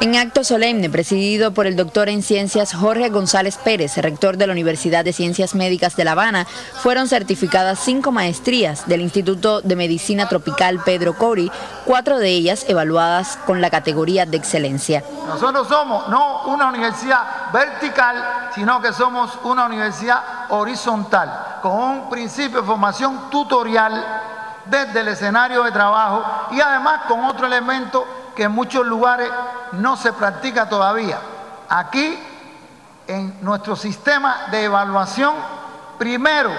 En acto solemne, presidido por el doctor en ciencias Jorge González Pérez, rector de la Universidad de Ciencias Médicas de La Habana, fueron certificadas cinco maestrías del Instituto de Medicina Tropical Pedro Cori, cuatro de ellas evaluadas con la categoría de excelencia. Nosotros somos no una universidad vertical, sino que somos una universidad horizontal, con un principio de formación tutorial desde el escenario de trabajo y además con otro elemento que en muchos lugares no se practica todavía. Aquí, en nuestro sistema de evaluación, primero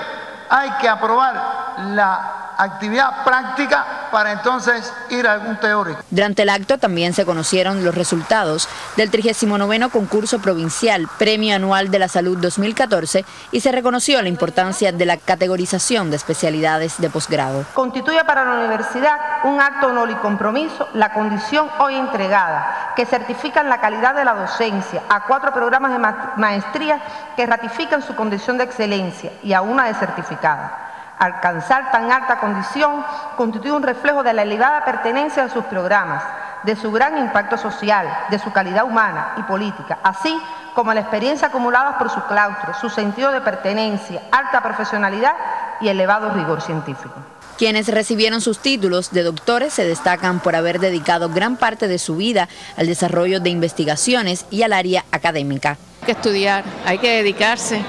hay que aprobar la actividad práctica para entonces ir a algún teórico. Durante el acto también se conocieron los resultados del 39 concurso provincial Premio Anual de la Salud 2014 y se reconoció la importancia de la categorización de especialidades de posgrado. Constituye para la universidad un acto honor y compromiso la condición hoy entregada que certifican la calidad de la docencia a cuatro programas de maestría que ratifican su condición de excelencia y a una de certificada alcanzar tan alta condición constituye un reflejo de la elevada pertenencia de sus programas, de su gran impacto social, de su calidad humana y política, así como la experiencia acumulada por su claustro, su sentido de pertenencia, alta profesionalidad y elevado rigor científico. Quienes recibieron sus títulos de doctores se destacan por haber dedicado gran parte de su vida al desarrollo de investigaciones y al área académica. Hay que estudiar, hay que dedicarse,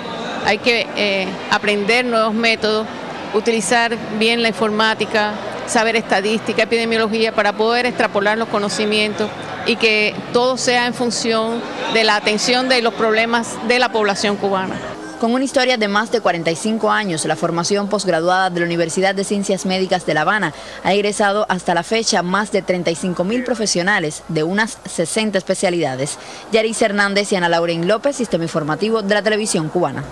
hay que eh, aprender nuevos métodos utilizar bien la informática, saber estadística, epidemiología para poder extrapolar los conocimientos y que todo sea en función de la atención de los problemas de la población cubana. Con una historia de más de 45 años, la formación posgraduada de la Universidad de Ciencias Médicas de La Habana ha egresado hasta la fecha más de 35 mil profesionales de unas 60 especialidades. Yaris Hernández y Ana Lauren López, Sistema Informativo de la Televisión Cubana.